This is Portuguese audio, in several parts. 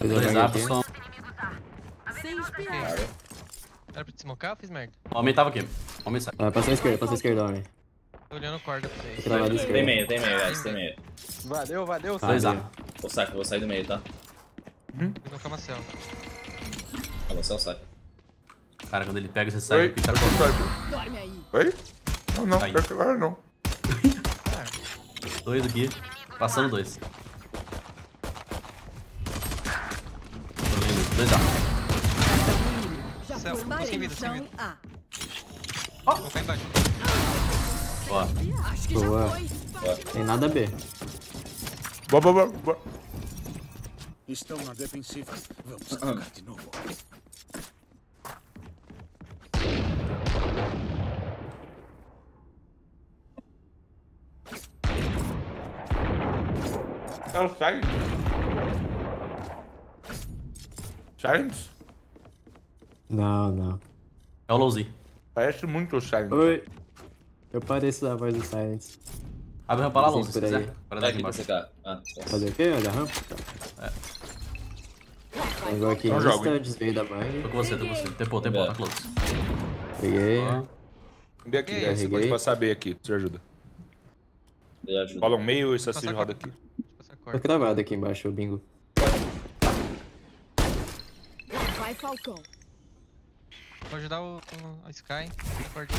Dois bang A aqui. pro som. Sem esperar. Claro. Era pra te smocar ou fiz merda? Homem tava aqui. Homem sai. Ah, passa a esquerda, passa a esquerda, homem. Tô olhando corda pra vocês. Tem esquerda. meio, tem meio, guys, tem meio. Valeu, valeu. Tá, Dois A. deu. Vou sair, vou sair do meio, tá? Tô no camacel. Ah, você é o saco. Cara, quando ele pega, você sai. Oi, sniper. Dorme aí. Oi? Não, não, pior que agora não. dois aqui. Passando dois. Tô vendo. Dois A. Já Céu, sem Parei no vida, sem chão. vida. Ah, Vou cair embaixo. Ó. Boa. foi. Tem nada a B. Boa, boa, boa, boa. Estão na defensiva. Vamos atacar de novo. É o Silence. Não, não. É o Lowzinho. Parece muito o Silence. Oi. Eu pareço da voz do Silence. Abre a rampa lá, Lowzinho, se por aí. quiser. Para É daqui aqui pra embaixo. secar. Ah, tá. Fazer o quê? Olha a rampa? É. Pegou aqui Não jogo, da Tô com você, tô com você. Tempo, tempo, tá close. Peguei. Vem aqui, guys. Você pode passar B aqui, você ajuda. Cola um meio e se roda aqui. Corda. cravado aqui embaixo, o bingo. Vai, Falcão. Vou ajudar o, o- a Sky. Corda.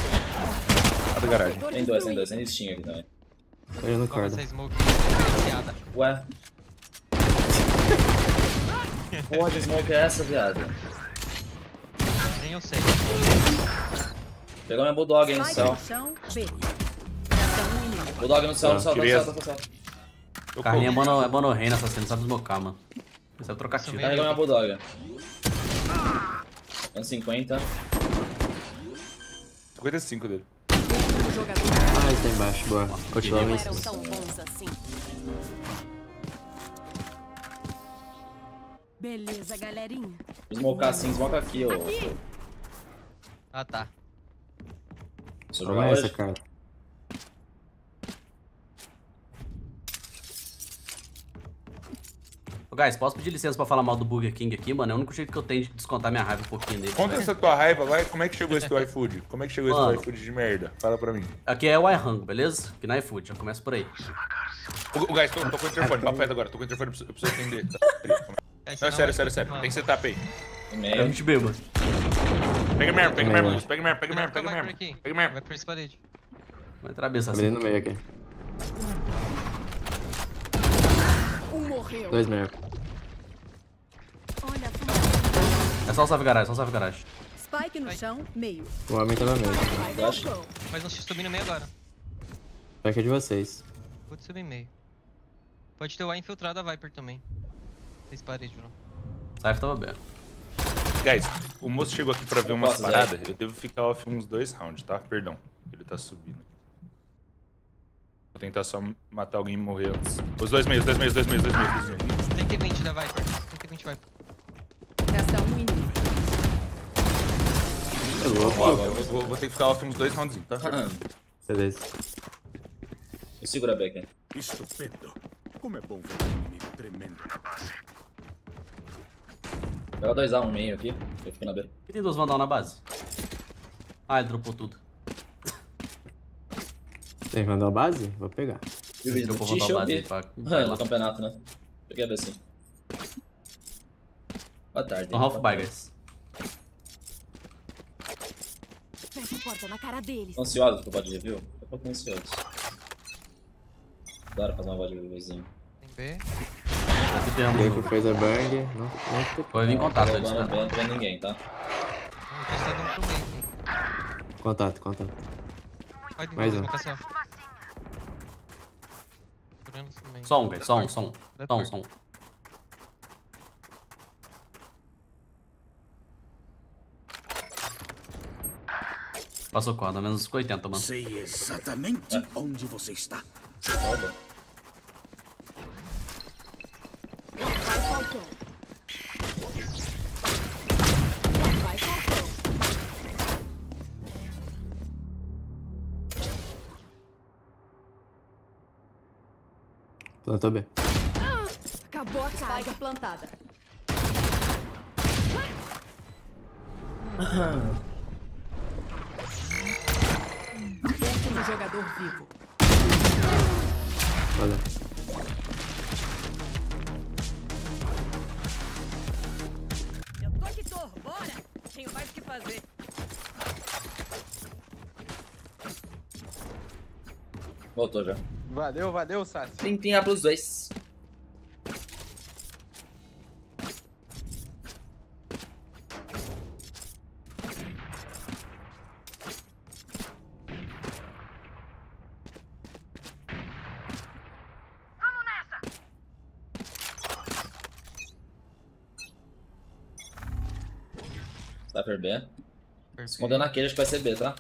Da garagem. Tem dois, tem dois, tem listinha aqui também. Tô Toma corda. essa smoke diferenciada. Ué? Porra de smoke é essa, viado? Nem eu sei. Pegou minha bulldog aí no céu. Bulldog no céu, no céu, no céu, no céu. Carlinha é mono, é mono reina, assassino, sabe desmocar, mano. Ele sabe trocar tiro. Carregou minha bulldog. 150. 55 dele. Ah, ele tá embaixo, boa. Continua bons assim. Beleza, galerinha. Smocar assim, smoke aqui, ô. Ah, tá. Só jogar essa, cara. Ô, guys, posso pedir licença pra falar mal do Burger King aqui, mano? É o único jeito que eu tenho de descontar minha raiva um pouquinho dele. Conta essa tua raiva, vai. Como é que chegou esse teu iFood? Como é que chegou esse Mano. teu iFood de merda? Fala pra mim. Aqui é o iHang, beleza? Aqui na iFood, já começa por aí. O, o guys, tô, tô com o interfone, papo reto agora. Tô com o interfone, eu preciso, atender. Não, é sério, sério, sério. Tem setup aí. É meio. gente bêbado. Pega arma, pega arma, Luz. Pega arma, pega arma, pega aqui. Pega. Vai por essa parede. Vai entrar besta Abri assim. no meio aqui. Um morreu. Dois merda. É só o salve garagem, só o salve garagem. Spike no chão, meio. O homem tá no meio. Mas não se subir no meio agora. Que é de vocês. Pode subir meio. Pode ter o A infiltrado a Viper também. Fez parede, Bruno. Saif tava aberto. Guys, o moço chegou aqui pra ver posso, paradas. Eu devo ficar off uns dois rounds, tá? Perdão. Ele tá subindo. Vou tentar só matar alguém e morrer antes. Os dois meios, dois meios, dois meios, dois meios. Dois meios. Tem que 20 da Viper. Tem que 20 Viper. Resta um inimigo. É louco. Ó, eu vou, vou ter que ficar off uns dois rounds, tá? Beleza. Eu seguro a B aqui. Estupendo. Como é bom ver um inimigo tremendo na base. Pega 2A, um meio aqui. Eu fico na B. E tem duas vandal na base. Ah, ele dropou tudo. Tem a base? Vou pegar. E Tish vandal eu base vi. aí pra... Ah, no campeonato, né? Peguei a B sim. Boa tarde. Half by, guys. Fecha a porta na cara deles. Estão ansiosos pro bot review? Eu tô um pouco ansioso. Adoro fazer uma bot reviewzinho. Tem B. Aqui tem Alguém que um... fez a bang. Não, não Vai vir em contato, Tô cara. não tô vendo ninguém, tá? Vamos testar dando pro meio aqui. Contato, contato. Mais um. Um, um, um. Vai Só um, por. só um. Passou corda, menos 80, mano. Sei exatamente onde você está. Roda. Plantou B. Acabou a carga plantada. Jogador vivo. Olha. Eu tô aqui tô, bora! Tenho mais o que fazer. Voltou já. Valeu, valeu, Sassi. Tem tem A pros dois. Sniper B. Escondeu naquele, acho que vai ser B, tá?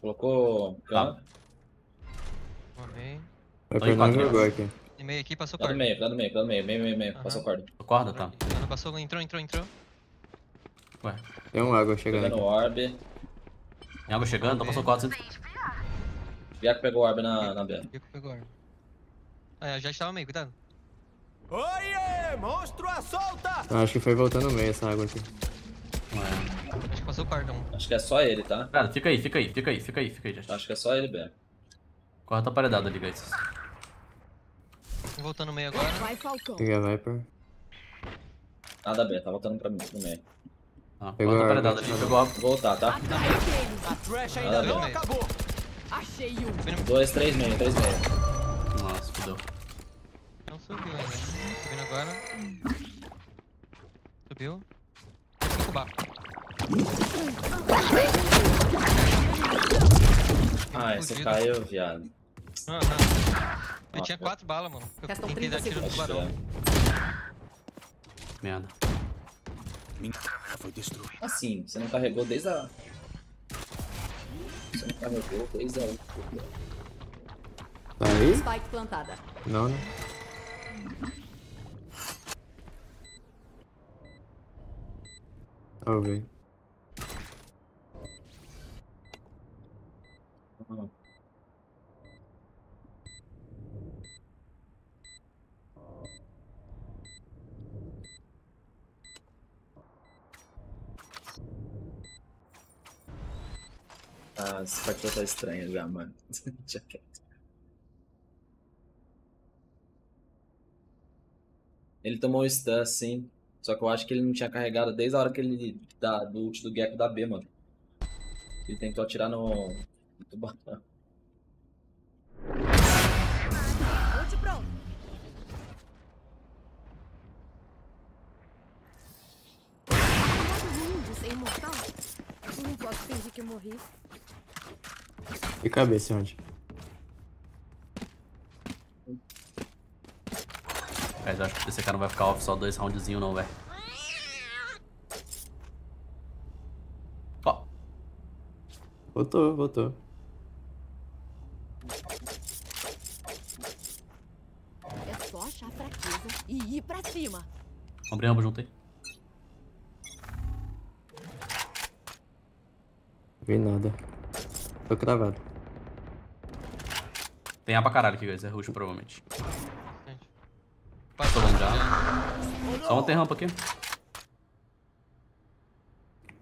Colocou. Tá. Vai Tô em quatro. jogou aqui. E meio aqui, passou Tá do corda. meio, tá do meio, tá do meio, meio, meio. Passou corda. Corda, tá. Não passou, entrou, entrou, entrou. Ué. Tem um água chegando Pegando aqui. o orb. Tem água chegando, então passou 400. Biaco pegou o orb na, na B. Fico pegou. arma. Ah, já estava meio, cuidado. Oiê! Monstro à solta! Eu acho que foi voltando no meio essa água aqui. Ué. Acho que passou corda um. Acho que é só ele, tá? Cara, fica aí, fica aí, fica aí, fica aí, fica aí, gente. Acho que é só ele, B. Corda tá paredada ali, guys. Voltando no meio agora. Vai, Falcão. Peguei a Viper. Nada B, tá voltando pra mim, pro meio. Ah, Pegou a paredada arma. ali, pegou a... Vou voltar, tá? A trash ainda não acabou! Achei um. Dois, três meio, três meio. Nossa, fudeu. Não subiu ainda. Subindo agora. Subiu. Cinco barcos. Ah, esse caiu, viado. Aham. Eu Nossa. tinha quatro balas, mano. Eu Restam tentei 30 dar tiro no tubarão. Merda. Minha câmera foi destruída. Assim, você não carregou desde a. Você não carregou desde a. Tá aí? Spike plantada. Não, né? Ó, velho. Ah, esse partida tá estranho já, mano. Quieto. Ele tomou o stun, sim. Só que eu acho que ele não tinha carregado desde a hora que ele. Da, do ult do Gecko da B, mano. Ele tentou atirar no. no tubarão. Posso fingir que morri. E cabeça onde? Guys, eu acho que esse cara não vai ficar off só dois roundzinhos não, velho. Ó, Voltou, voltou. É só achar fraqueza e ir pra cima. vamos abrir rampa junto aí. Vi nada. Tô cravado. Tem A pra caralho aqui, guys. É rush, provavelmente. Passou Tô já. Só vamos ter rampa aqui.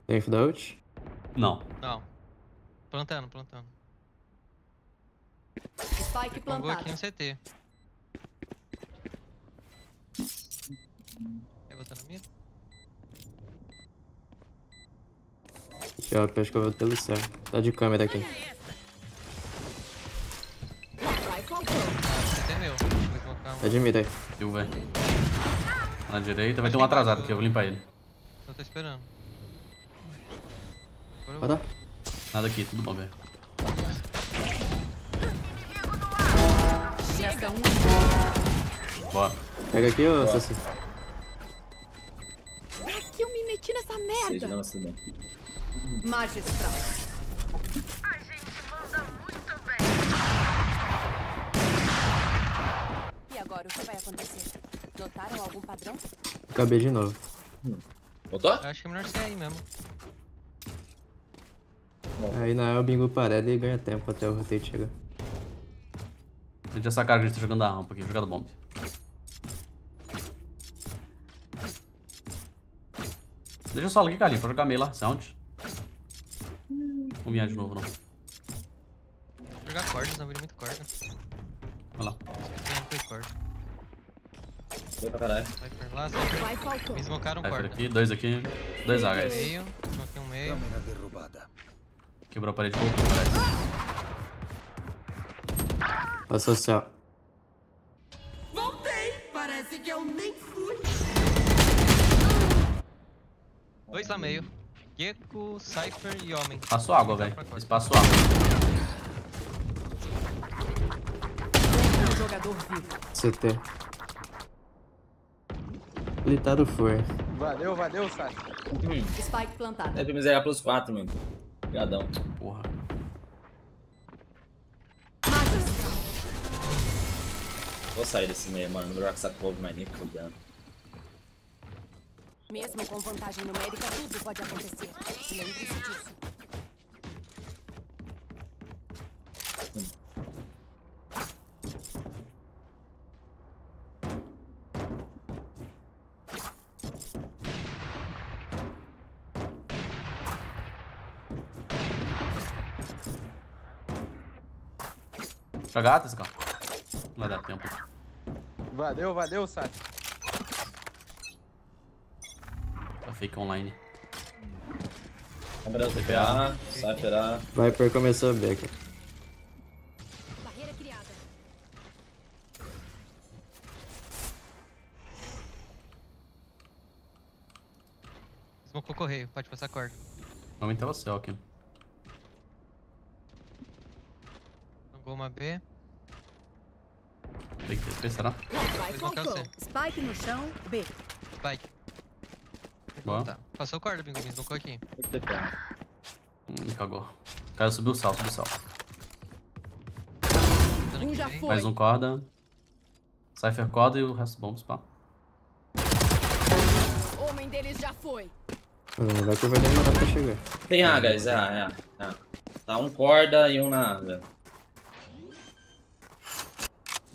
Tem info da ult? Não. Não. Plantando, plantando. Spike Pongou aqui no CT. Quer botar na minha? Já, acho que eu vou pelo céu. Tá de câmera aqui. É Tá de mira aí. Viu, velho? Na direita. Vai ter um atrasado aqui. Eu vou limpar ele. Eu tô esperando. Bora. Nada aqui. Tudo bom, velho. Um. Bora. Pega aqui, ô Saci. Pra que eu me meti nessa Seja, merda? não, tudo bem. Magistral. E agora, o que vai acontecer? Notaram algum padrão? Acabei de novo. Voltou? Acho que é melhor ser aí mesmo. Aí na é o bingo parelha e ganha tempo até o rotate chegar. A gente já sacaram que a gente tá jogando a rampa aqui. Jogando bomb. Deixa eu solo aqui, Carlinhos. Pra jogar meio lá. Sound. Vou miar de novo, não. Vou jogar corda, senão vira muito corda. Vai lá. Não foi corda. Foi pra caralho. Vai por lá, sai Vai falcão. Me smocaram Vai por corda. aqui, dois aqui. Dois A, guys. Meio, smoquei um meio. Quebrou a parede um pouco, parece. Associar. Dois lá meio. Gecko, Cypher e Homem. Passo água, velho. Espaço água. CT. Habilitado foi. Valeu, valeu, Sasha. Spike plantada. É pra miserar plus 4, mano. Obrigadão. Porra. Vou sair desse meio, mano. Não vou jogar com essa couve mais nem cuidando. Mesmo com vantagem numérica, tudo pode acontecer. Lembre-se disso. Jogar, vai dar tempo. Valeu, valeu, Sasha. Tá fake online. Câmera TPA, Cypher A. Viper começou a B aqui. Barreira criada. Smocou correio, pode passar corda. Vamos entrar o céu aqui. Jogou uma B. Tem que ter, será? Spike no chão, B. Spike. Boa. Tá. Passou corda, Bingo. Me smocou aqui. Hum, cagou. O cara subiu o sal, subiu o sal. Um já foi. Mais um corda. Cypher corda e o resto bombs, pá. Homem deles já foi. Ah, Viper vai demorar pra chegar. Tem A, guys. É A, é A. Tá um corda e um na A, velho.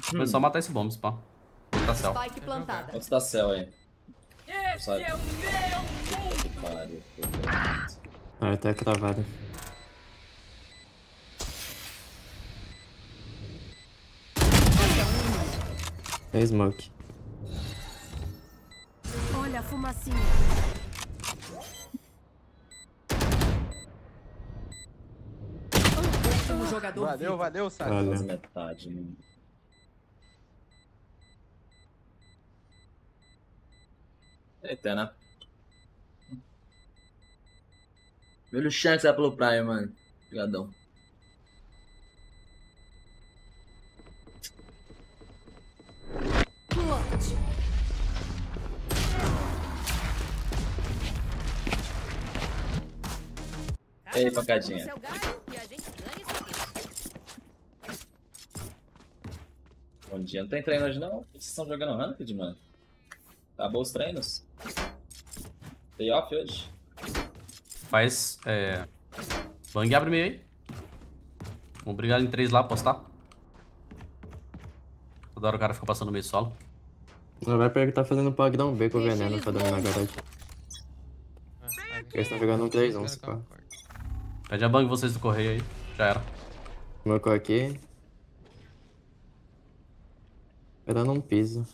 Foi só matar esse bombs, pá. Tá céu. Spike plantada. Quantos da céu aí? Esse é o meu Que pariu. Ah, tá cravado. É smoke. Olha a fumacinha. Valeu, valeu. Quase Olha. metade, mano. Eita, né? Velho chance é pelo Prime, mano. Obrigadão. E aí, pancadinha. Aqui. Bom dia. Não tem treino hoje, não? Vocês estão jogando Ranked, mano? Acabou os treinos? Day off hoje? Faz. É. Bang abre meio aí. Vamos brigar em três lá, apostar. Toda hora o cara fica passando meio solo. O Viper tá fazendo padrão B com o veneno pra dominar a garagem. Vai. Eles estão jogando um 3 1 Espera se que pá. Pede a bang vocês do correio aí. Já era. Smocou aqui. Esperando um piso.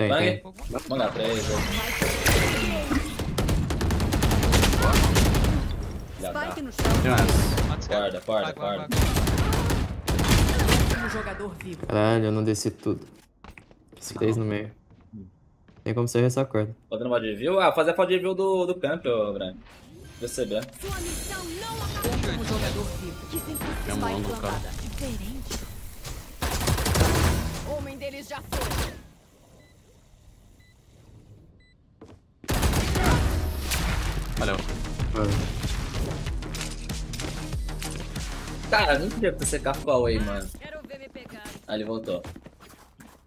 Tem, Bang. tem. Manda três, velho. Já dá. Spike no chão. Guarda, guarda, guarda. jogador vivo. Caralho, eu não desci tudo. Fiz três no meio. Tem como ser essa corda. Fazendo mod review? Ah, fazer pod review do, do camp, ô, Brian. VCB. Sua missão não acabou. Jogador vivo. Que um cara. plantada. Diferente. Homem deles já foi. Valeu. Cara, não podia ter qual aí, mano. Ah, ele voltou.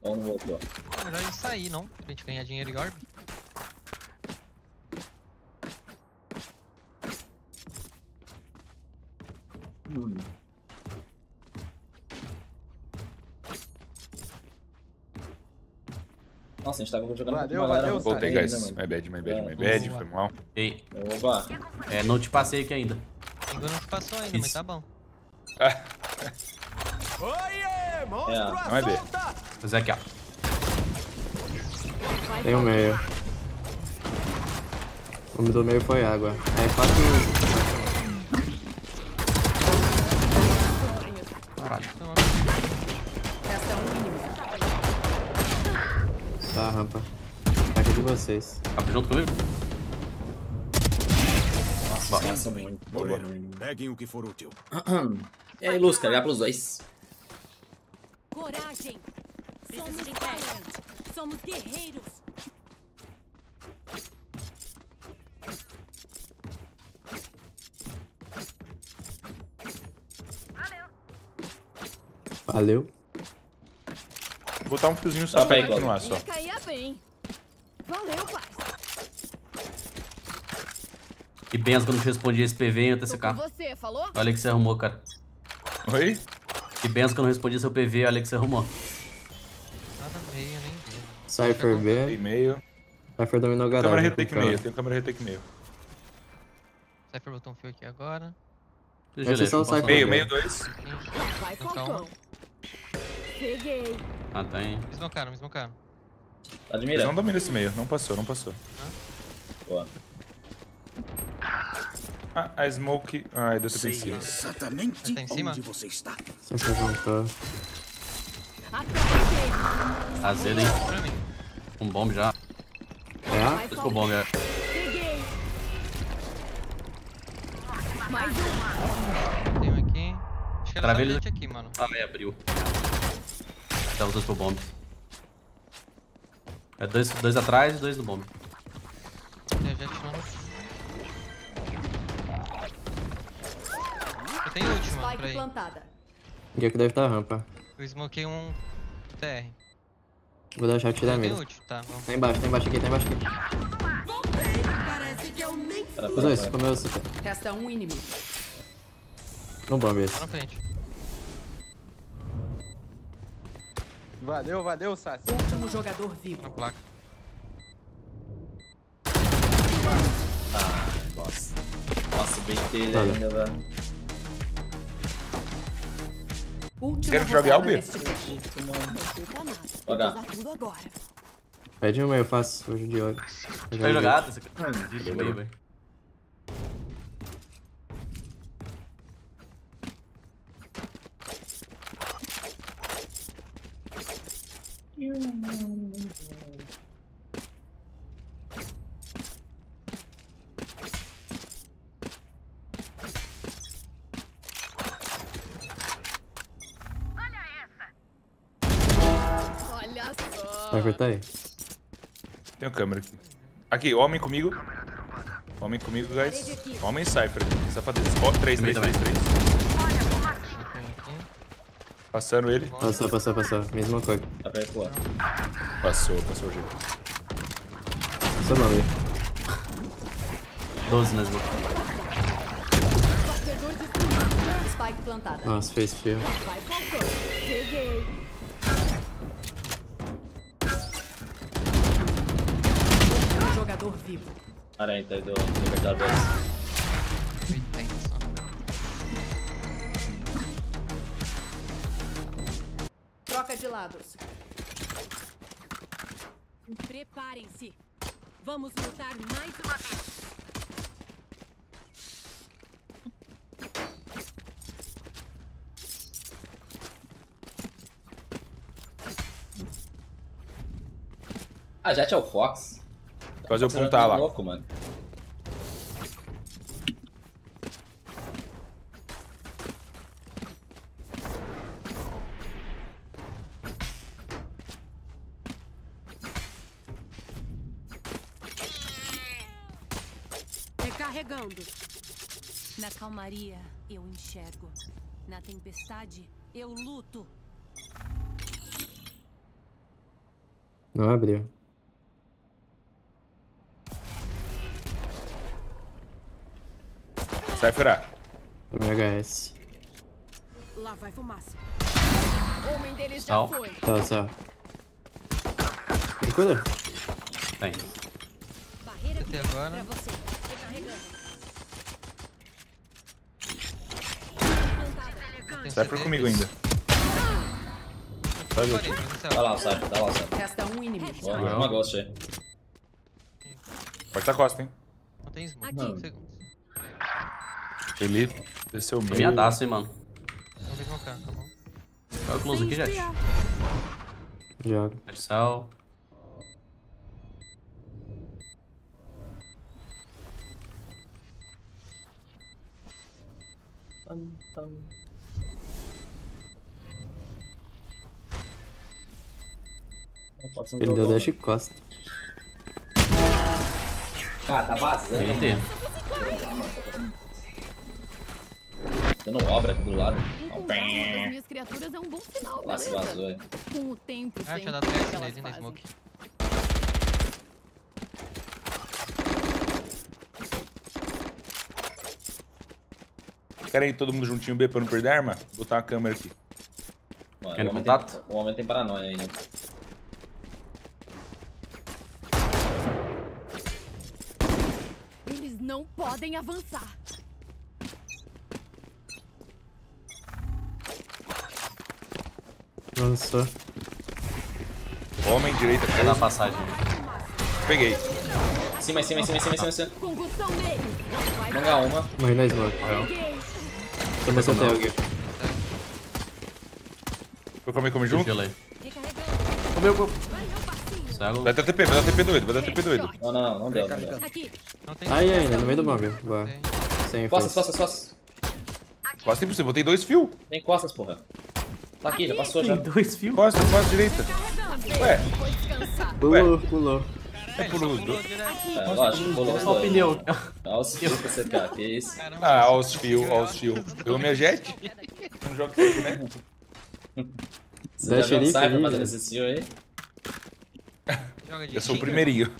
Ou não voltou? É melhor ele sair, não? Pra gente ganhar dinheiro e orb. Nossa, a gente tava jogando Valeu, com uma galera Voltei, guys. ainda, mano. My bad, my bad, my É. bad. Foi mal. Ei, Opa. é, não te passei aqui ainda. Pingu não te passou ainda, mas Isso. tá bom. Oiê, É. monstro Não é B. Mas é aqui, ó. Tem o meio. O do meio foi água. É quatro. Caralho. Então, Resta um mínimo. Tá, a rampa. Perto de vocês. Tá junto comigo? Nossa, essa é muito boa. Peguem o que for útil. E aí, Luz, carregar pros dois. Coragem. Somos valentes. Somos guerreiros. Valeu. Vou botar um fiozinho só Tá pra continuar só. Valeu. Que benção que eu não te respondi esse PV com TCK. você, falou? Olha o que você arrumou, cara. Oi? Que benção que eu não respondi seu PV, olha o que você arrumou. nada meio, nem vi. Cypher B. meio. Cypher dominou Câmera garagem. retake com meio. Tem câmera retake meio. Cypher botou um fio aqui agora. Deixa eu Cypher. Meio, meio dois. Vai, Então, Falcão. Peguei. Ah, tem. Me smocaram, me smocaram. Eles não Admira. dominam esse meio. Não passou, não passou. Boa. Ah, a smoke. Ah, deu TP em cima. exatamente Tá em cima? onde você está. Voltou. Atrás Azedo, hein? Um bomb já. É A? Vai, Ficou bom, galera. Peguei. Mais um. Tem um aqui. Acho que era Travei só ele. aqui, mano. Ah, é, abriu. Tá, os dois pro bomb. É dois, dois atrás e dois no bomb. Eu tenho ult, mano, pra ir. plantada. E aqui deve estar a rampa. Eu smokei um TR. Vou tirar Eu tenho mesmo. ult, tá, vamos. Tá embaixo, tá embaixo aqui, tá embaixo aqui. Pera, Os pera, dois, pera. comeu esse. Resta um inimigo. No bomb Tá esse. na frente. Valeu, valeu, Sassi. Último jogador vivo. Na placa. Nossa. Nossa, bem dele Valeu. ainda, velho. Querem jogar rodada B? agora. Pede um meio, eu faço hoje de olho. Eu já Tá vi. Câmera aqui. Aqui, homem comigo. Homem comigo, guys. Homem e Cypher. Safadeza. Ó, 3, 3, 3, 3. Tem aqui. Passando ele. Passou, passou, passou. Mesma coisa. Tá pra. Passou, passou o jeito. Passou bomb aí. 12 na smoke. Spike plantada. Nossa, fez fio. Vai, Jogador vivo. Liberdade dessa. 80 só. Troca de lados. Preparem-se. Vamos lutar mais uma vez. Ah, Jet é o Fox. Fazer o não pontar tá lá. louco, mano. Recarregando. Na calmaria, eu enxergo. Na tempestade, eu luto. Não abriu. Cypher A. Tomei HS. Lá vai fumaça. O homem deles já Sal. foi. Tá, só. cura? Tem. Barreira aqui agora. pra você. Recarregando. Cypher CT. comigo ainda. Vai. Vai lá, sai, vai lá, sai. Resta um inimigo. Boa, Legal. uma ghost aí. Porta costa, hein? Não tem smoke. Aqui. Segundos. Ele desceu meio. minha daça, hein, mano. Vamos ver smocar, tá bom. Olha o close aqui, Jet. Joga. Marcel. Um Ele deu dash e costa. Cara, tá vazando. Dando obra aqui do lado. Minhas criaturas é um bom sinal, Lá se vazou aí. Com o tempo, Ah, tinha dado nele na smoke. Querem ir todo mundo juntinho B pra não perder arma? Vou botar uma câmera aqui. Mano, Quer o, homem contato? tem, o homem tem paranoia ainda. Eles não podem avançar. Lançou. Homem, direita, Vai dar passagem. Peguei. Em cima, em cima, em cima, em cima, cima, cima. Manga uma. Morri na smoke. peguei. Toma essa até alguém. Vou comer, comer junto? Aí. Comeu, comeu. Cego. Vai dar TP, vai dar TP doido, vai dar TP doido. Não, não, não deu, não deu. Aqui. Ai, ainda, no meio do bomb. Boa. Sem Costas, costas, costas. Quase impossível, botei dois fios. Tem costas, porra. Tá aqui, já passou já. Dois fios. Costas, costas, direita. Ué, Foi descansar. Pulou, pulou. é pulou os Pulou dois. É, lógico, rolou os dois. pneu. Olha os fios pra você, cara. Que isso. Ah, olha os fios, olha os fios. Pegou minha jet? Não joga comigo, né? Você Dá já viu o Cypher fazendo né? esse fio aí? Eu sou o primeirinho.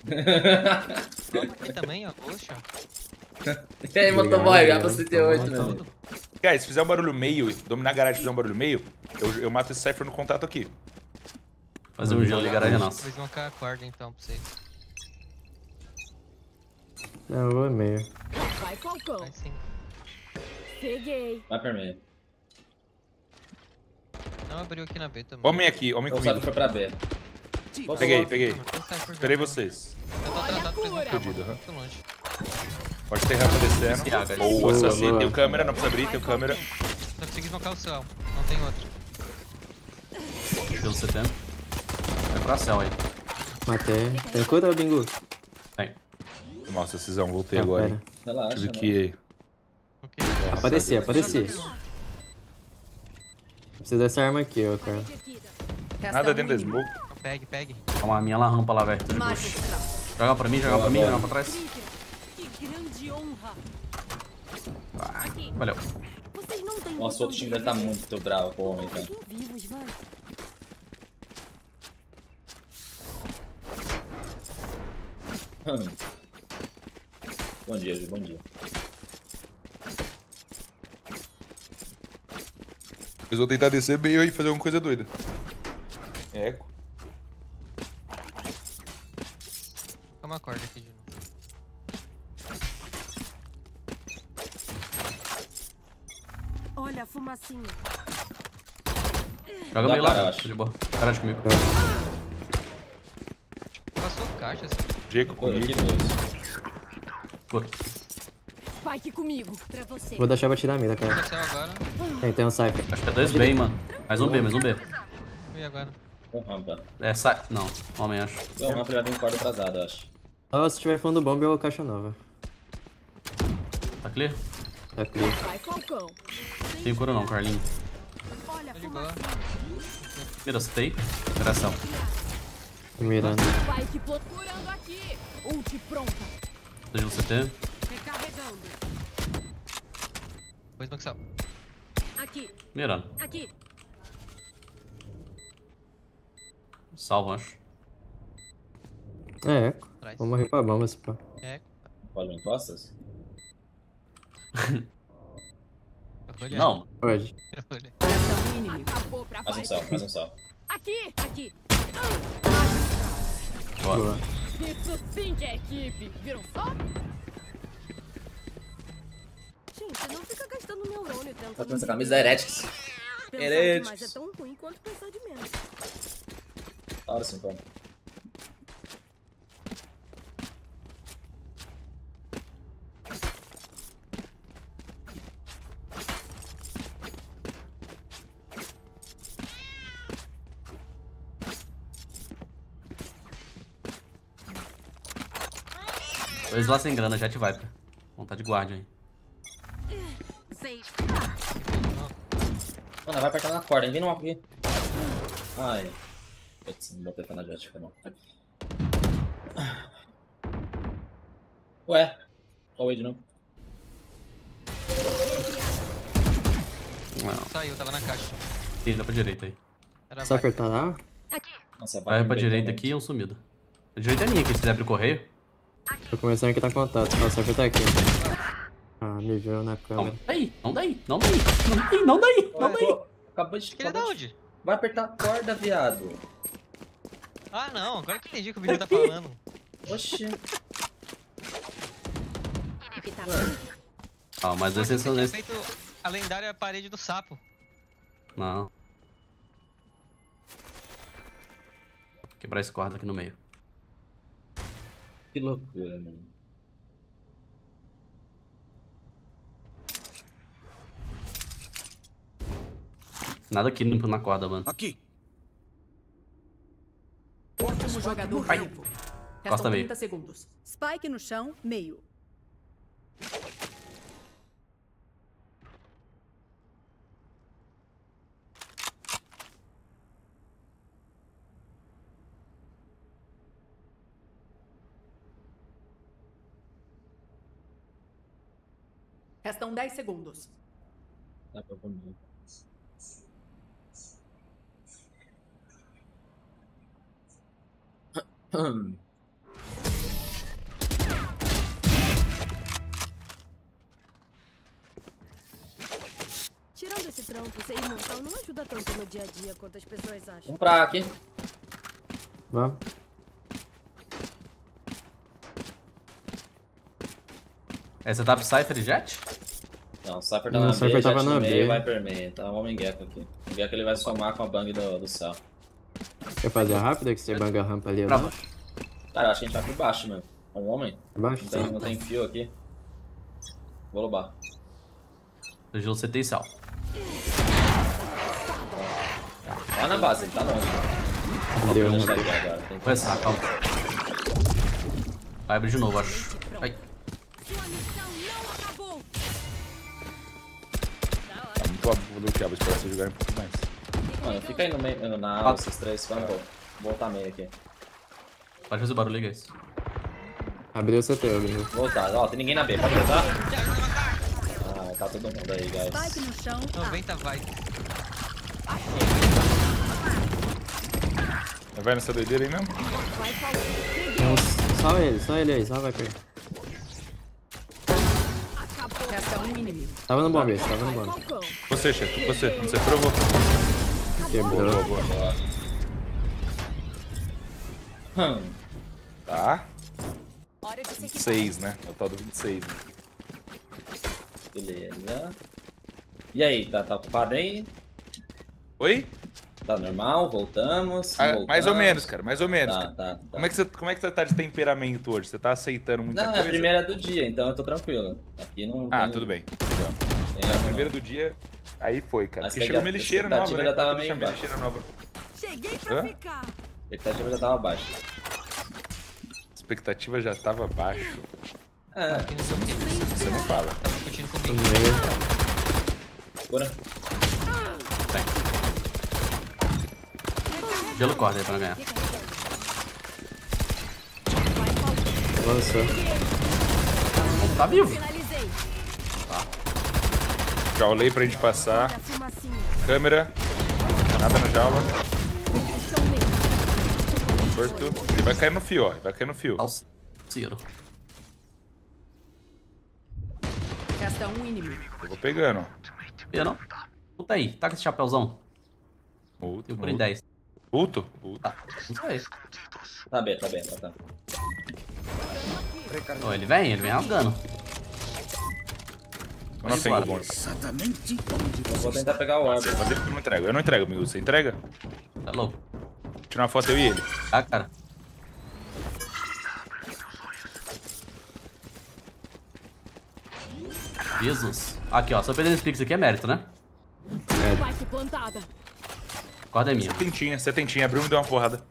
Coloca aqui também, ó. Poxa. E aí, motoboy, já hoje, né? Tudo. Cara, se fizer um barulho meio, dominar a garagem e fizer um barulho meio, eu, eu mato esse Cypher no contato aqui. Fazer um gelo de garagem nossa. Vou smocar a corda então pra vocês. Não, eu vou meio. Vai, Falcão. Vai sim. Peguei. Vai pra mim. Não abriu aqui na B também. Homem aqui, homem Cypher comigo. foi pra B. Peguei, peguei. Cypher Esperei já. vocês. Eu tô atrasado pra smocar, Fudido. Muito longe. Pode ter rampa descendo. Boa, boa, assassino. Tem câmera, não precisa abrir, tem câmera. Só consegui smocar o céu. Não tem outro. Gelo 70. Vai pra céu aí. Matei. Tem cura, Bingo? Tem. Nossa, Cisão, voltei Ah, agora, pera. Relaxa. Tive né? que... Ok. Aparecer, aparecer. Preciso dessa arma aqui, ó, cara. Nada dentro da smoke. Pegue, pegue. Calma, a minha lá rampa lá, velho. Joga pra mim, joga pra mim, Boa, joga pra trás. Honra. Valeu. Vocês não têm Nossa, o outro time deve de estar muito bravo com o homem, cara. Vai. Bom dia, Ju, bom dia. Eles vão tentar descer meio e fazer alguma coisa doida. Eco. Joga meio lá, acho. De boa. Garagem comigo. Passou caixas. Jeco Pô, aqui comigo. Pô, Spike comigo. Pra você. Vou deixar pra tirar a mira, cara. Tem, tem um Cypher. acho que é dois B, hein, mano. Mais um B, mais um B. E agora? Com rampa. É, sai. Não, homem, acho. Então, rampa já vem corda atrasada, eu acho. Só se tiver fundo bomb ou caixa nova. Tá clear? Tá clear. Vai, Falcão. Tem cura não, Carlinho. Olha a Tô de boa. fumacinha. Mira, citei. Operação. Mirando. Spike procurando aqui. Ult pronta. Tô de CT. Recarregando. Vou. Aqui. Mirando. Aqui. Salvo, acho. É, Atrás. vou morrer pra bomba, se pá. É. Pode vir costas? Olhar. Não. Pode. Um Mais um sal, mais um sal. Aqui. Aqui. Bora. Boa. Isso sim que é equipe. Viram só? Gente, não fica gastando neurônio tentando... Tá com essa camisa Heretics. Heretics. demais é tão ruim quanto pensar de menos. Hora sim, como. Dois lá sem grana, Jet Viper. Vontade de guarda aí. Mano, vai apertar na corda, no mapa aqui. Ai. Putz, não botei fé na Jéssica, não. Ué. Olha o Wade, não. Não. Saiu, tava na caixa. Tira pra direita aí. Era Só vai. apertar lá? Nossa, Vai pra direita aqui e um sumido. A direita é minha aqui, se você abre o correio. Tô começando aqui tá contato. Ó, só apertar aqui. Ah, me viu na Não, câmera. daí, não daí, não daí, não daí, não daí, não daí. Acabou de. Ele é da onde? Vai apertar a corda, viado. Ah, não. Agora que entendi o que o vídeo tá falando. Oxi. Ah, mas esse, esse, Tinha esse... feito a lendária parede do sapo. Não. Quebrar esse corda aqui no meio. Que loucura, mano. Nada aqui no- na corda, mano. Aqui. Último jogador vivo. Costa Restam meio. 30 segundos. Spike no chão, meio. Restam 10 segundos. Dá pra comer. Tirando esse trampo, ser imortal não ajuda tanto no dia a dia quanto as pessoas acham. Vamos pra aqui. Vamos. É setup Cypher e Jet? Não, o Cypher tá Não, na o Cypher B, tava Jet no na meio, B. vai per meio. Tá um homem gecko aqui. O gecko ele vai somar com a bang do, do céu. Quer fazer rápido que você banga a rampa ali Pra abaixo? baixo. Cara, eu acho que a gente vai por baixo mesmo. É um homem? Abaixo? Não tem, não tem fio aqui. Vou lobar. Sigilo CT e céu. Lá na base, ele tá longe. Deu Vou Começar, calma. Vai abrir de novo, acho. Ai, Tá muito bloqueado, espero você jogar um pouco mais. Mano, fica aí no meio, na aula, esses três. Vamos vou voltar meio aqui. pode fazer barulho, guys. Abriu o CT, abriu. Voltar. Ó, tem ninguém na B, pode voltar? Ah, tá todo mundo aí, guys. Spike no chão, A. 90 vai. Vai nessa doideira aí mesmo? Só ele, só ele aí, só vai perder. Resta um inimigo. Tava no bomb, esse, tava no bomb. Você, chefe, você. Você provou. Quebrou. Boa, boa. Hum. Tá. Hora de se equipar. 26, né? É o tal do 26. Né? Beleza. E aí, tá, tá ocupado aí? Oi? Tá normal? Voltamos? Ah, voltamos. mais ou menos, cara, mais ou menos. Tá, cara. tá, tá. Como, é que você, como é que você tá de temperamento hoje? Você tá aceitando muita Não, é coisa? a primeira do dia, então eu tô tranquilo. Aqui não Ah, tem- tudo bem. tem A erro, primeira não. do dia, aí foi, cara. A Porque chegou uma lixeira nova, né? já tava meio a lixeira nova. Cheguei pra Hã? ficar. A expectativa já tava baixa. A expectativa já tava baixo. É, Aqui seu tempo. Você não fala. Tava discutindo comigo. meio. Gelo corda aí pra ganhar. Vamos tá vivo. Já olhei pra gente passar. Câmera. Nada na jaula. Torto. Ele vai cair no fio, ó. Vai cair no fio. Tá Ciro. Resta um inimigo. Eu vou pegando, ó. Vê, não? Puta aí, tá com esse chapéuzão. Outro, Eu por em outro. 10. Puto? Puto. Não sei. Tá bem, tá bem, tá, tá. Ó, ele vem, ele vem rasgando. Eu não tenho bom. Exatamente Eu vou tentar pegar o orbe. Mas eu não entrego. Eu não entrego, amigo. Você entrega? Tá louco. Tirar uma foto eu e ele. Ah, cara. Jesus. Aqui, ó. Só perdendo esse pix aqui é mérito, né? Plantada. Corda é minha. Setentinha, setentinha. Abriu e me deu uma porrada.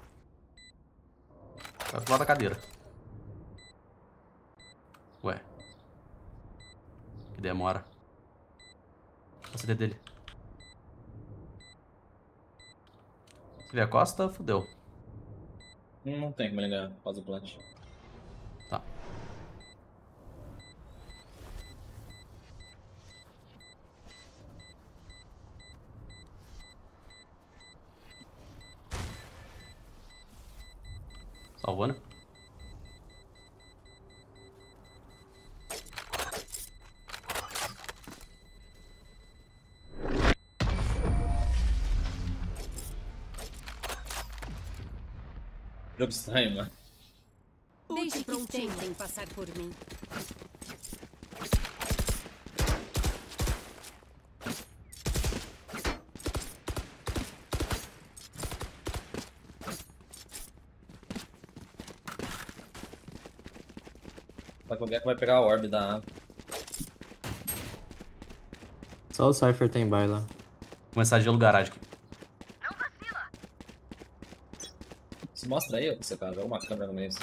Vai pro lado da cadeira. Ué. Que demora. O CD dele. Se vier a costa, fudeu. Não tem como ele ganhar. Faz o plant. Salvou, né? Jogo estranho, mano. Deixe que tentem passar por mim. Só que o Gecko vai pegar a orbe da... Só o Cypher tem buy lá. Começar gelo garagem aqui. Se mostra aí, ó, você cara. Joga uma câmera no meio. Assim.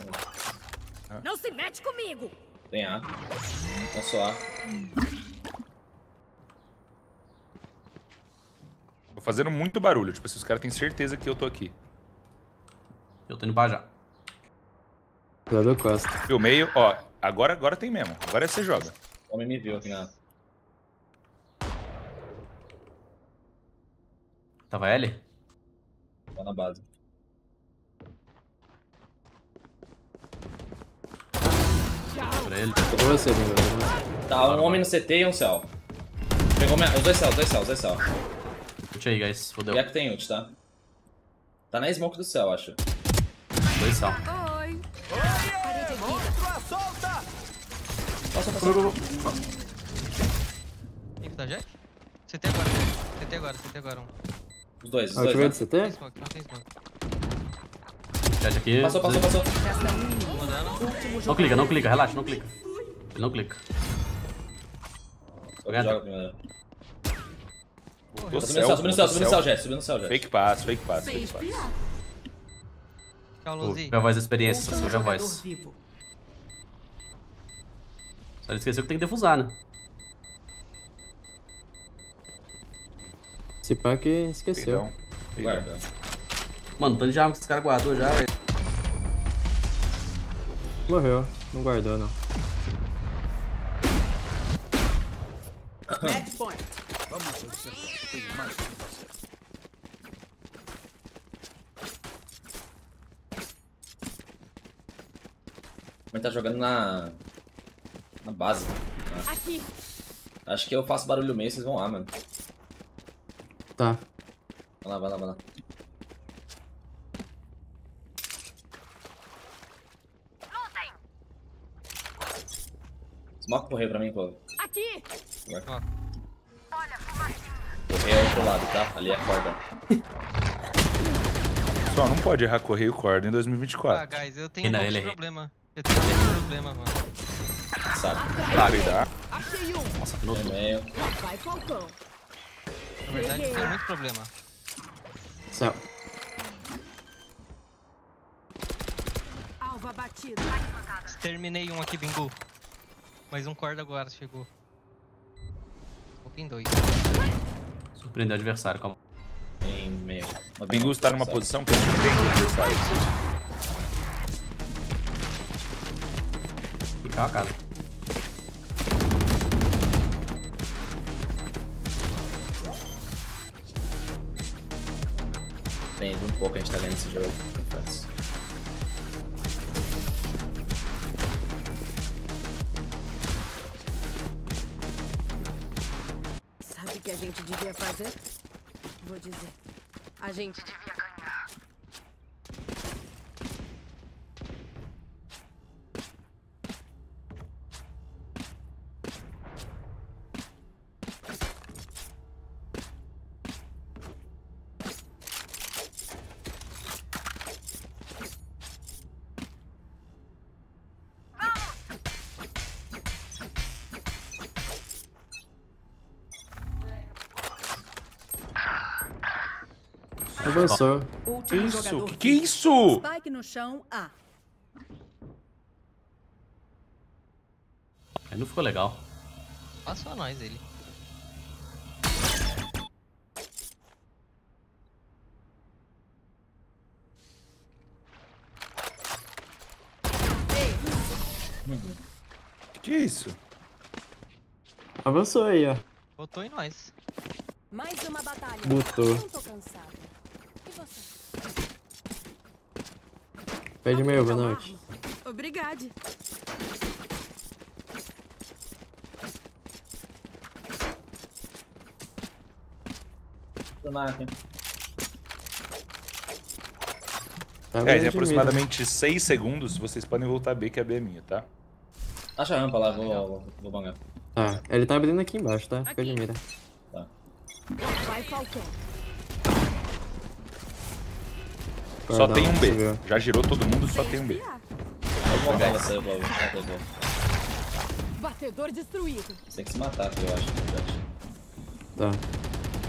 Não se mete comigo! Tem A. Não só A. Tô fazendo muito barulho. Tipo assim, os caras têm certeza que eu tô aqui. Eu tô indo pra já. Cuidado Costa. E o meio, ó. Agora, agora tem mesmo. Agora você joga. O homem me viu aqui na... Tava L? Tá na base. Pra ele. Pegou você, Bingo. Tá, um homem no CT e um céu. Pegou minha... os dois céus, os dois céus, os dois céus. Ult aí, guys. O Fudeu. Gecko tem ult, tá? Tá na smoke do céu, acho. Dois sal. Oi! Passa, passa. Info da Jack? CT agora. CT agora, CT agora. Um. Os dois, os Ah, dois, né? Não tem CT? smoke, não tem smoke. Aqui. Passou, passou, passou. Não clica, não clica. Relaxa, não clica. Ele não clica. Outro joga primeiro. Subindo no céu, subindo no céu, subindo no céu, Jet. Subindo no céu, Jet. Fake pass, fake pass, fake pass. Minha voz da experiência, Último sua jogador voz. vivo. Ele esqueceu que tem que defusar, né? Esse pá que esqueceu. Perdão. Perdão. Guarda. Mano, tanto de arma que esse cara guardou já, velho. Morreu. Não guardou, não. Match point. Vamos. Tenho mais que. Mas tá jogando na. Na base. Aqui! Acho que eu faço barulho meio, vocês vão lá, mano. Tá. Vai lá, vai lá, vai lá. Smoke correr pra mim, pô. Aqui! Ó. Correr é outro lado, tá? Ali é a corda. Só não pode errar correio corda em Ah, 2024. guys, eu tenho um ele de errei. problema. Eu tenho um problema, mano. Sabe? Tá. Achei um! Nossa, no É meio. Vai, Falcão! Na verdade, eu tenho muito problema. Céu. Alva batida! Terminei um aqui, Bingu. Mais um corda agora chegou. Ou tem dois. Surpreendeu o adversário, calma. Em meio. O Bingus tá numa posição que tem que adversário. Fica a casa. Tem um pouco a gente tá ganhando esse jogo. Sabe o que a gente devia fazer? Vou dizer. A gente devia Avançou. Que isso? Que que é isso? Spike no chão, A. Aí não ficou legal. Passou a nós ele. Que que é isso? Avançou aí, ó. Botou em nós. Mais uma batalha. Botou. Não tô cansada. E você? Pede meu, boa noite. Obrigade. Marca. Tá Guys, bem em aproximadamente 6 segundos, vocês podem voltar a B, que a B é minha, tá? Acha a rampa lá, vou, vou, vou bangar. Tá, ele tá abrindo aqui embaixo, tá? Fica de mira. Vai faltando. Só Guardar tem um B. Já girou todo mundo, só tem um B. Vou eu vou. eu vou-. Batedor destruído. Você tem que se matar aqui, eu acho. Tá.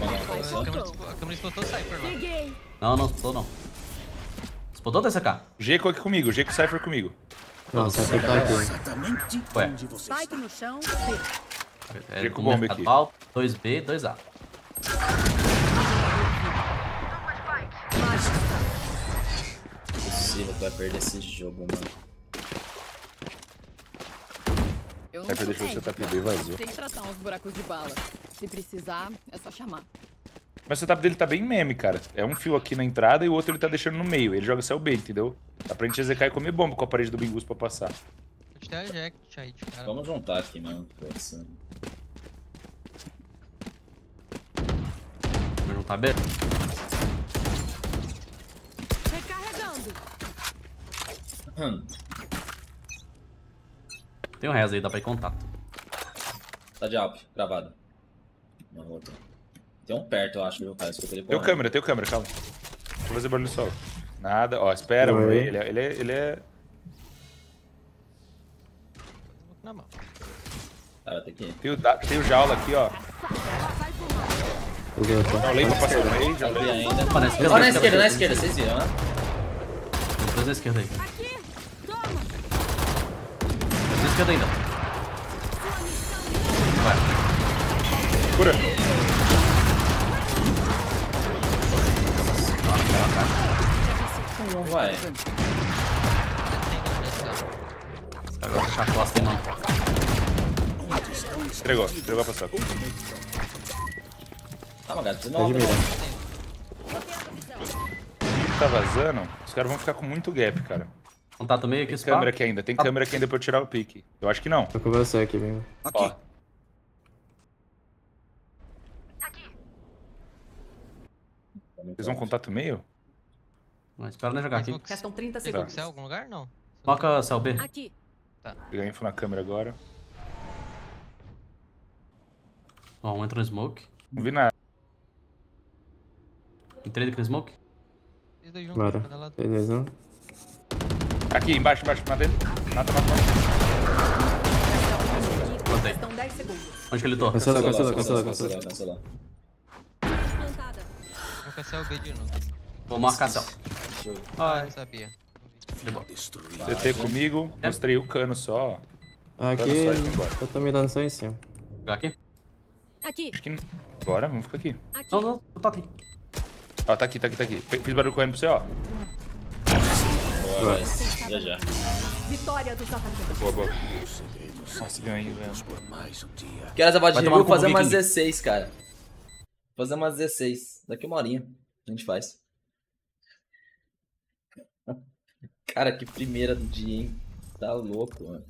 A câmera, a câmera explotou o Cypher lá. Peguei. Não, não explodou não. Explodou TCK? G aqui comigo, G com Cypher comigo. Nossa, vai apertar aqui. Exatamente Ué. Spike no chão, B. É, Fica com um bomba aqui. alto, 2B, 2A. Impossível que vai perder esse jogo, mano. Eu não sou deixou você médica. setup B vazio. Sei tratar uns buracos de bala. Se precisar, é só chamar. Mas o setup dele tá bem meme, cara. É um fio aqui na entrada e o outro ele tá deixando no meio. Ele joga céu B, entendeu? Dá pra gente execar e comer bomba com a parede do Bingus pra passar. Aí de cara. Vamos juntar aqui, mano. Força. Não tá B? Recarregando. Hum, Tem um res aí, dá pra ir contato. tá de alp, gravado. Não, outro. Tem um perto, eu acho, viu, cara? Escuta ele Tem correndo. câmera, tem câmera, calma. Deixa eu fazer barulho solo. Nada, ó, espera, mano. Ele, é- ele, é, ele é. Na mão. Vai ter que ir. Tem o, da- tem o jaula aqui, ó. Lei pra passar no meio, já Tá lei. ainda. Ó, na esquerda, Ó, na esquerda, na esquerda, vocês viram, né? Tem dois na esquerda aí. Aqui. Toma. Dois na esquerda ainda. Vai. Cura. Ué, Agora deixar a costa aí, mano. Entregou, entregou a passada. calma, gato. Tá abrem, mira. Ele tá vazando. Os caras vão ficar com muito gap, cara. Contato meio aqui, Tem spa. câmera aqui ainda, tem câmera aqui ainda pra eu tirar o pique. Eu acho que não. Tô com você aqui, Bingo. Aqui. Ó. Vocês vão contato meio? Não, espera nós jogar aqui. Restam 30 Tem segundos. coquetel em algum lugar? Não. Toca céu B. Aqui. Pegar info na câmera agora. Ó, um entra no smoke. Não vi nada. Entrei aqui no smoke. Bora. lado. Beleza. Aqui, embaixo, embaixo. Mata ele. Mata, mata, mata. Botei. Restam 10 segundos. Onde que ele tô? Cancelou, cancelou, cancelou, cancelou, cancelou, cancelou. cancelou. Plantada. Vou caçar o B de novo. Vou marcar céu. Ah, Ai, não sabia. boa. TT comigo. Mostrei o cano só. ó. Aqui, Tá no site, embora. eu tô mirando só em cima. Jogar aqui? Aqui. Acho que. Bora, vamos ficar aqui. Aqui. Não, não, tá aqui. Ó, tá aqui, tá aqui, tá aqui. Fiz barulho correndo pra você, ó. Boa, guys. Já, já. Vitória dos atacantes. Boa, boa. Nossa, ganhei, velho. Que horas eu vou de cu, Fazer umas Viking. 16, cara. Fazer umas 16. Daqui uma horinha a gente faz. Cara, que primeira do dia, hein? Tá louco, mano.